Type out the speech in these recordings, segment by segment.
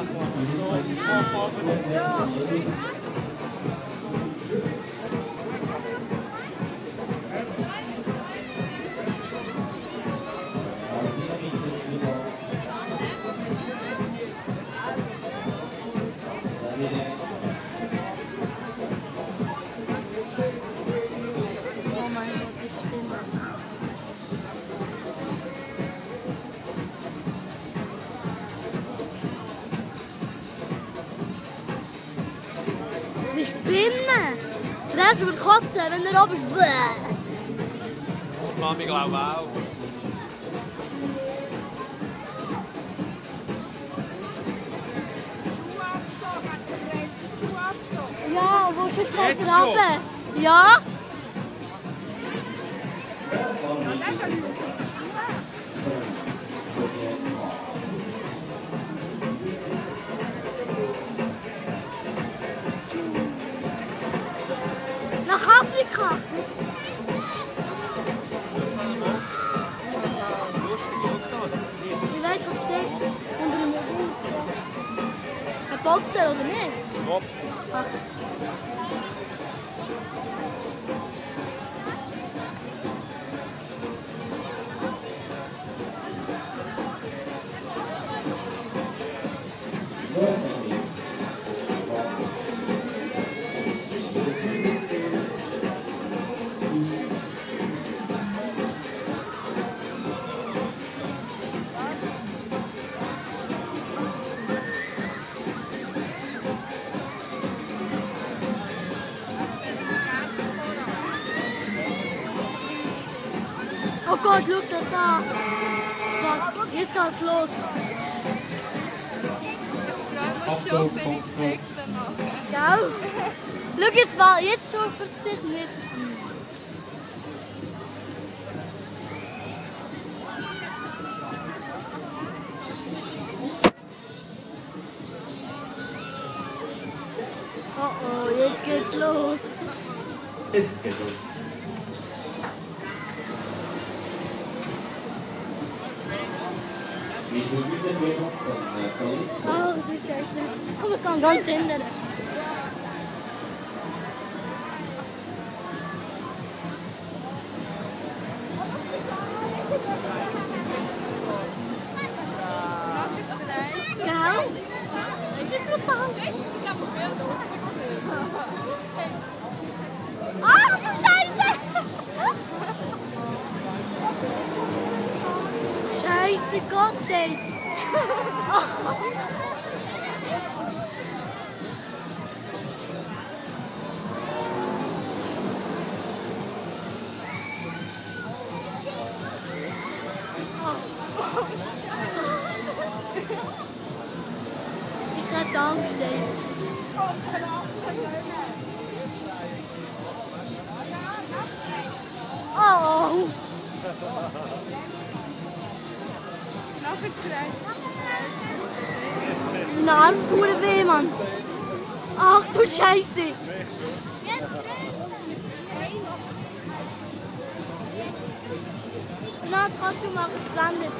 ートのフォ。Spinnen! Das wird kotzen, wenn er oben. Mami glaube auch. Ja, wo ist Jetzt Graben? Ja? Nach Tops. Yeah. Oh Gott, schau das an. Fuck, jetzt geht's los. Achtung, Funktion. Gell? Schau jetzt mal, jetzt schaut er sich nicht. Oh oh, jetzt geht's los. Es geht los. Oh, this is. Come on, don't send that. Ellen. Down. Oh. Mein Arm tut weh, Mann. Ach du Scheiße. Na, trotzdem mal gestrandet.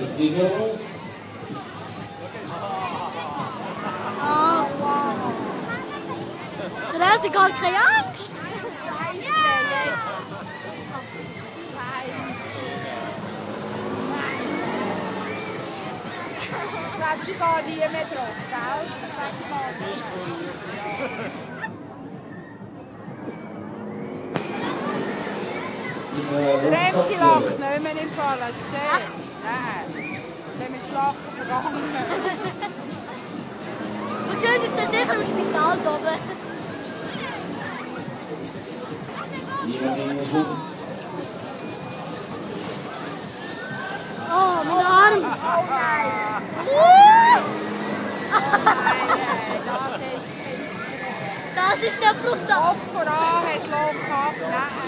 Es geht los. Gott, oh Gott, keine Angst! Laat Sie gewoon nicht met rust, nou. Laat je dus gewoon Rechts die dem ist lachen vergangen. Und schön ist das sicher im Spital oben. Oh, mein Arm. Oh nein! Das ist der brutal. Kopf voran, hast du Loch gehabt? Nein.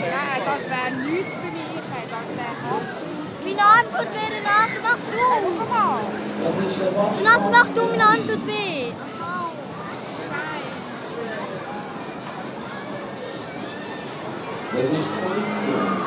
Nein, das wäre nichts für mich. Das wäre mein Arm tut wieder nach, nach du. Guck mal. Das ist der Box. Renate macht umeinander tut weh. Resistência.